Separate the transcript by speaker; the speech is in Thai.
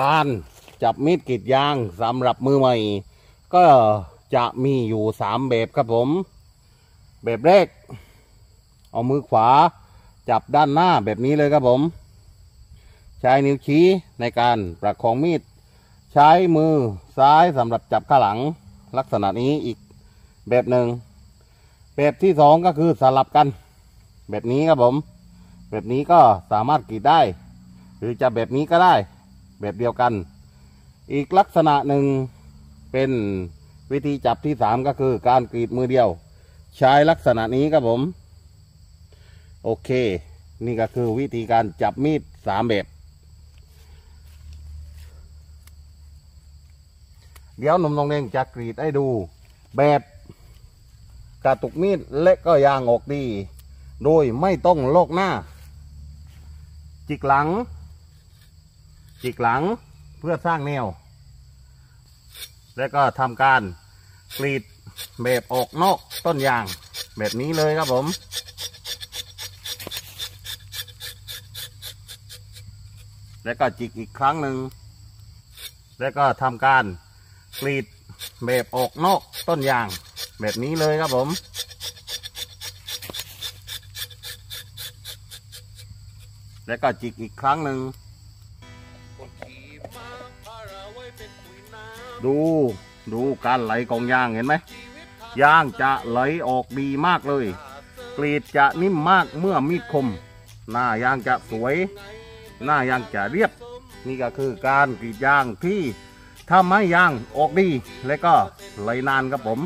Speaker 1: การจับมีดกรีดยางสำหรับมือใหม่ ก็จะมีอยู่สามแบบครับผม แบบแรก เอามือขวา จับด้านหน้าแบบนี้เลยครับผม ใช้นิ้วชี้ในการประคองมีด ใช้มือซ้ายสำหรับจับข้างหลัง ลักษณะนี้อีกแบบหนึ่ง แบบที่สองก็คือสลับกัน แบบนี้ครับผม แบบนี้ก็สามารถกรีดได้ หรือจะแบบนี้ก็ได้ แบบเดียวกัน อีกลักษณะหนึ่งเป็นวิธีจับที่สามก็คือการกรีดมือเดียว ใช้ลักษณะนี้ครับผม โอเค นี่ก็คือวิธีการจับมีดสามแบบ เดี๋ยวหนุ่มตรงเน่งจะกรีดให้ดูแบบกระตุกมีดเล็กก็ยางออกดี โดยไม่ต้องโลกหน้า จิกหลัง จิกหลังเพื่อสร้างแนว แล้วก็ทำการกรีดแบบออกนอกต้นยาง แบบนี้เลยครับผมแล้วก็จิกอีกครั้งหนึ่ง แล้วก็ทำการกรีดแบบออกนอกต้นยาง แบบนี้เลยครับผม แล้วก็จิกอีกครั้งหนึ่ง ดู ดูการไหลของยางเห็นไหมยางจะไหลออกดีมากเลย กรีดจะนิ่มมากเมื่อมีดคม หน้ายางจะสวย หน้ายางจะเรียบ นี่ก็คือการกรีดยางที่ทำให้ยางออกดี และก็ไหลนานครับผม